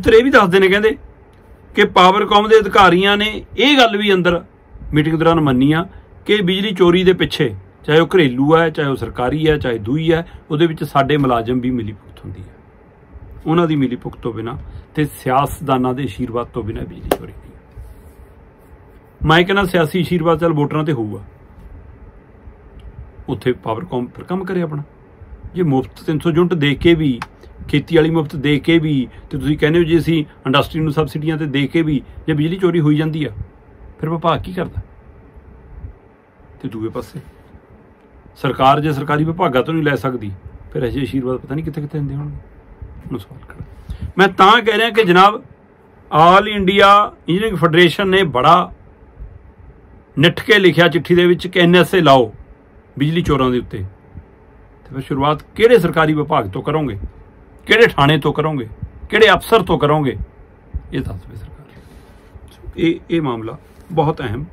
ਤੇ ਇਹ ਵੀ ਦੱਸਦੇ ਨੇ, ਕਹਿੰਦੇ ਕਿ ਪਾਵਰਕਾਮ ਦੇ ਅਧਿਕਾਰੀਆਂ ਨੇ ਇਹ ਗੱਲ ਵੀ ਅੰਦਰ ਮੀਟਿੰਗ ਦੌਰਾਨ ਮੰਨੀ ਆ ਕਿ ਬਿਜਲੀ ਚੋਰੀ ਦੇ ਪਿੱਛੇ, ਚਾਹੇ ਉਹ ਘਰੇਲੂ ਹੈ ਚਾਹੇ ਉਹ ਸਰਕਾਰੀ ਹੈ ਚਾਹੇ ਦੂਈ ਹੈ ਉਹਦੇ ਵਿੱਚ ਸਾਡੇ ਮੁਲਾਜ਼ਮ ਵੀ ਮਿਲੀ ਭੁਗਤ ਹੁੰਦੀ ਹੈ ਉਹਨਾਂ ਦੀ ਮਿਲੀ ਭੁਗਤ ਤੋਂ ਬਿਨਾ ਤੇ ਸਿਆਸਤਦਾਨਾਂ ਦੇ ਅਸ਼ੀਰਵਾਦ ਤੋਂ ਬਿਨਾ ਬਿਜਲੀ ਚੋਰੀ ਨਹੀਂ ਮੈਂ ਕਹਿੰਦਾ ਸਿਆਸੀ ਅਸ਼ੀਰਵਾਦ ਚੱਲ ਵੋਟਰਾਂ ਤੇ ਹੋਊਗਾ। ਉੱਥੇ ਪਾਵਰਕਾਮ ਫਿਰ ਕੰਮ ਕਰੇ ਆਪਣਾ। ਜੇ ਮੁਫਤ 300 ਯੂਨਿਟ ਦੇ ਕੇ ਵੀ ਖੇਤੀ ਵਾਲੀ ਮੁਫਤ ਦੇ ਕੇ ਵੀ ਤੇ ਤੁਸੀਂ ਕਹਿੰਦੇ ਹੋ ਜੇ ਅਸੀਂ ਇੰਡਸਟਰੀ ਨੂੰ ਸਬਸਿਡੀਆਂ ਤੇ ਦੇ ਕੇ ਵੀ ਜੇ ਬਿਜਲੀ ਚੋਰੀ ਹੋਈ ਜਾਂਦੀ ਆ, ਫਿਰ ਵਿਭਾਗ ਕੀ ਕਰਦਾ? ਤੇ ਦੂਏ ਪਾਸੇ, ਸਰਕਾਰ ਜੇ ਸਰਕਾਰੀ ਵਿਭਾਗਾਂ ਤੋਂ ਨਹੀਂ ਲੈ ਸਕਦੀ, ਫਿਰ ਅਜੇ ਅਸ਼ੀਰਵਾਦ ਪਤਾ ਨਹੀਂ ਕਿੱਥੇ ਕਿੱਥੇ ਹੁੰਦੇ ਹੋਣਗੇ। ਨੂੰ ਸਵਾਲ ਕਰ ਮੈਂ ਤਾਂ ਕਹਿ ਰਿਹਾ ਕਿ ਜਨਾਬ ਆਲ ਇੰਡੀਆ ਇੰਜੀਨੀਅਰਿੰਗ ਫੈਡਰੇਸ਼ਨ ਨੇ ਬੜਾ ਨਿੱਠ ਕੇ ਲਿਖਿਆ ਚਿੱਠੀ ਦੇ ਵਿੱਚ ਕਿ ਐਨਐਸਏ ਲਾਓ ਬਿਜਲੀ ਚੋਰਾਂ ਦੇ ਉੱਤੇ। ਤੇ ਫਿਰ ਸ਼ੁਰੂਆਤ ਕਿਹੜੇ ਸਰਕਾਰੀ ਵਿਭਾਗ ਤੋਂ ਕਰੋਗੇ? ਕਿਹੜੇ ਥਾਣੇ ਤੋਂ ਕਰੋਗੇ? ਕਿਹੜੇ ਅਫਸਰ ਤੋਂ ਕਰੋਗੇ? ਇਹ ਦੱਸਵੇ ਸਰਕਾਰ ਇਹ ਇਹ ਮਾਮਲਾ ਬਹੁਤ ਅਹਿਮ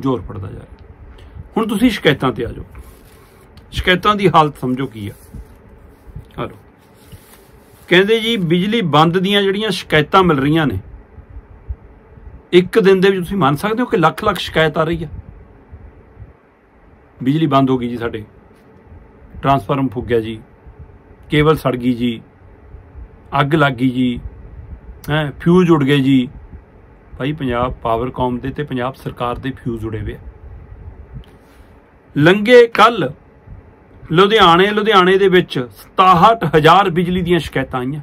ਜ਼ੋਰ ਪੜਦਾ ਜਾ ਰਿਹਾ। ਹੁਣ ਤੁਸੀਂ ਸ਼ਿਕਾਇਤਾਂ ਤੇ ਆ ਜਾਓ। ਸ਼ਿਕਾਇਤਾਂ ਦੀ ਹਾਲਤ ਸਮਝੋ ਕੀ ਆ। ਹਲੋ ਕਹਿੰਦੇ ਜੀ, ਬਿਜਲੀ ਬੰਦ ਦੀਆਂ ਜਿਹੜੀਆਂ ਸ਼ਿਕਾਇਤਾਂ ਮਿਲ ਰਹੀਆਂ ਨੇ, ਇੱਕ ਦਿਨ ਦੇ ਵਿੱਚ ਤੁਸੀਂ ਮੰਨ ਸਕਦੇ ਹੋ ਕਿ ਲੱਖ ਲੱਖ ਸ਼ਿਕਾਇਤ ਆ ਰਹੀ ਆ? ਬਿਜਲੀ ਬੰਦ ਹੋ ਗਈ ਜੀ ਸਾਡੇ। ਟਰਾਂਸਫਾਰਮ ਫੁੱਕ ਗਿਆ ਜੀ। ਕੇਬਲ ਸੜ ਗਈ ਜੀ। ਅੱਗ ਲੱਗ ਗਈ ਜੀ। ਹੈ ਫਿਊਜ਼ ਉੱਡ ਗਏ ਜੀ। ਭਾਈ, ਪੰਜਾਬ ਪਾਵਰਕਾਮ ਦੇ ਤੇ ਪੰਜਾਬ ਸਰਕਾਰ ਦੇ ਫਿਊਜ਼ ਉੜੇ ਵੇ ਲੰਗੇ ਕੱਲ ਲੁਧਿਆਣੇ ਲੁਧਿਆਣੇ ਦੇ ਵਿੱਚ 67000 ਬਿਜਲੀ ਦੀਆਂ ਸ਼ਿਕਾਇਤਾਂ ਆਈਆਂ।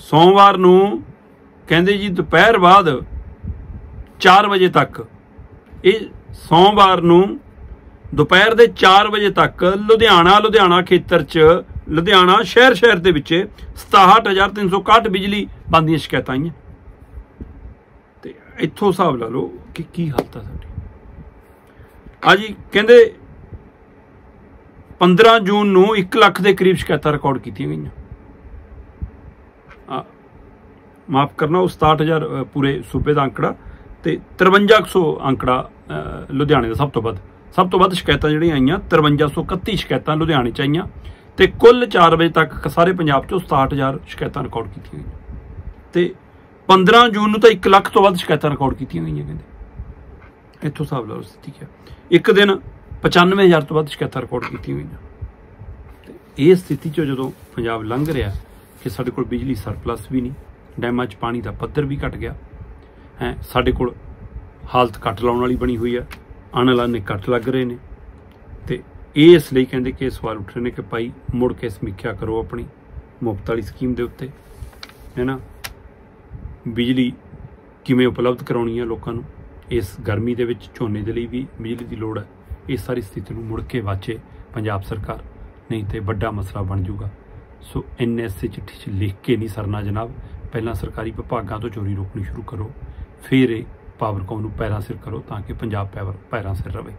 ਸੋਮਵਾਰ ਨੂੰ ਕਹਿੰਦੇ ਜੀ, ਦੁਪਹਿਰ ਬਾਅਦ 4 ਵਜੇ ਤੱਕ, ਇਹ ਸੋਮਵਾਰ ਨੂੰ ਦੁਪਹਿਰ ਦੇ 4 ਵਜੇ ਤੱਕ ਲੁਧਿਆਣਾ ਲੁਧਿਆਣਾ ਖੇਤਰ 'ਚ ਲੁਧਿਆਣਾ ਸ਼ਹਿਰ ਸ਼ਹਿਰ ਦੇ ਵਿੱਚ 67361 ਬਿਜਲੀ ਬੰਦ ਦੀਆਂ ਸ਼ਿਕਾਇਤਾਂ ਆਈਆਂ। ਤੇ ਇੱਥੋਂ ਹਿਸਾਬ ਲਾ ਲਓ ਕਿ ਕੀ ਹਾਲਤ ਆ ਸਾਡੀ। ਆ ਜੀ ਕਹਿੰਦੇ 15 ਜੂਨ ਨੂੰ 1 ਲੱਖ ਦੇ ਕਰੀਬ ਸ਼ਿਕਾਇਤਾਂ ਰਿਕਾਰਡ ਕੀਤੀਆਂ ਗਈਆਂ। ਆ ਮਾਫ ਕਰਨਾ ਉਹ 67000 ਅ, ਪੂਰੇ ਸੂਬੇ ਦਾ ਅੰਕੜਾ ਤੇ 5300 ਅੰਕੜਾ ਲੁਧਿਆਣੇ ਦਾ ਸਭ ਤੋਂ ਵੱਧ। ਸਭ ਤੋਂ ਵੱਧ ਸ਼ਿਕਾਇਤਾਂ ਜਿਹੜੀਆਂ ਆਈਆਂ 5331 ਸ਼ਿਕਾਇਤਾਂ ਲੁਧਿਆਣੇ ਚ ਆਈਆਂ। ਤੇ ਕੁੱਲ 4 ਵਜੇ ਤੱਕ ਸਾਰੇ ਪੰਜਾਬ ਚੋਂ 67000 ਸ਼ਿਕਾਇਤਾਂ ਰਿਕਾਰਡ ਕੀਤੀਆਂ ਗਈਆਂ। ਤੇ 15 ਜੂਨ ਨੂੰ ਤਾਂ 1 ਲੱਖ ਤੋਂ ਵੱਧ ਸ਼ਿਕਾਇਤਾਂ ਰਿਕਾਰਡ ਕੀਤੀਆਂ ਗਈਆਂ ਕਹਿੰਦੇ। ਇੱਥੋਂ ਹਿਸਾਬ ਲਾ ਲਓ ਸਥਿਤੀ ਹੈ। ਇੱਕ ਦਿਨ 95000 ਤੋਂ ਵੱਧ ਸ਼ਿਕਾਇਤਾਂ ਰਿਕਾਰਡ ਕੀਤੀਆਂ ਗਈਆਂ। ਤੇ ਇਹ ਸਥਿਤੀ 'ਚੋਂ ਜਦੋਂ ਪੰਜਾਬ ਲੰਘ ਰਿਹਾ ਕਿ ਸਾਡੇ ਕੋਲ ਬਿਜਲੀ ਸਰਪਲਸ ਵੀ ਨਹੀਂ, ਡੈਮਾਂ 'ਚ ਪਾਣੀ ਦਾ ਪੱਧਰ ਵੀ ਘਟ ਗਿਆ, ਹੈ, ਸਾਡੇ ਕੋਲ ਹਾਲਤ ਘੱਟ ਲਾਉਣ ਵਾਲੀ ਬਣੀ ਹੋਈ ਹੈ ਅਣਲਾਨੇ ਘੱਟ ਲੱਗ ਰਹੇ ਨੇ। ਇਹ ਇਸ ਲਈ ਕਹਿੰਦੇ ਕਿ ਇਹ ਸਵਾਲ ਉੱਠ ਰਹੇ ਨੇ ਕਿ ਭਾਈ ਮੁੜ ਕੇ ਸਮੀਖਿਆ ਕਰੋ ਆਪਣੀ ਮੁਫਤ ਵਾਲੀ ਸਕੀਮ ਦੇ ਉੱਤੇ ਹੈ ਨਾ ਬਿਜਲੀ ਕਿਵੇਂ ਉਪਲਬਧ ਕਰਾਉਣੀ ਹੈ ਲੋਕਾਂ ਨੂੰ? ਇਸ ਗਰਮੀ ਦੇ ਵਿੱਚ ਝੋਨੇ ਦੇ ਲਈ ਵੀ ਬਿਜਲੀ ਦੀ ਲੋੜ ਹੈ ਇਹ ਸਾਰੀ ਸਥਿਤੀ ਨੂੰ ਮੁੜ ਕੇ ਵਾਚੇ ਪੰਜਾਬ ਸਰਕਾਰ। ਨਹੀਂ ਤੇ ਵੱਡਾ ਮਸਲਾ ਬਣ ਜਾਊਗਾ। ਸੋ ਐਨਐਸਏ ਚਿੱਠੀ 'ਚ ਲਿਖ ਕੇ ਨਹੀਂ ਸਰਨਾ ਜਨਾਬ। ਪਹਿਲਾਂ ਸਰਕਾਰੀ ਵਿਭਾਗਾਂ ਤੋਂ ਚੋਰੀ ਰੋਕਣੀ ਸ਼ੁਰੂ ਕਰੋ। ਫਿਰ ਇਹ ਪਾਵਰਕਾਮ ਨੂੰ ਪੈਰਾਂ ਸਿਰ ਕਰੋ ਤਾਂ ਕਿ ਪੰਜਾਬ ਪੈਰ ਪੈਰਾਂ ਸਿਰ ਰਵੇ।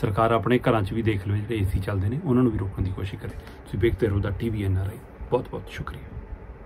ਸਰਕਾਰ ਆਪਣੇ ਘਰਾਂ 'ਚ ਵੀ ਦੇਖ ਲਵੇ ਜਿਹੜੇ ਏਸੀ ਚੱਲਦੇ ਨੇ, ਉਹਨਾਂ ਨੂੰ ਵੀ ਰੋਕਣ ਦੀ ਕੋਸ਼ਿਸ਼ ਕਰੇ। ਤੁਸੀਂ ਵੇਖਦੇ ਰਹੋ ਦਾ ਟੀਵੀ ਐਨਆਰਆਈ ਬਹੁਤ ਬਹੁਤ ਸ਼ੁਕਰੀਆ।